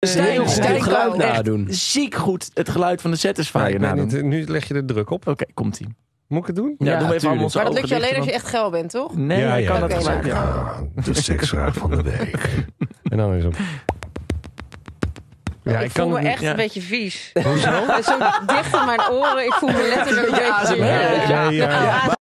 Dus Stijn, heel goed Stijn geluid nadoen. ziek goed het geluid van de Satisfyer ik nadoen. nu leg je de druk op. Oké, komt ie. Moet ik het doen? Ja, Ja, doen we even allemaal onze Maar dat lukt je alleen als je echt geil bent, toch? Nee, Ja, ja. kan dat Oké, geluid. ja. De seksvraag van de week. En dan is het. Ja, ik, voel me niet- echt ja. een beetje vies. Hoezo? Zo dicht in mijn oren. Ik voel me letterlijk een beetje... ASMR, Ja. Ja, ja, ja.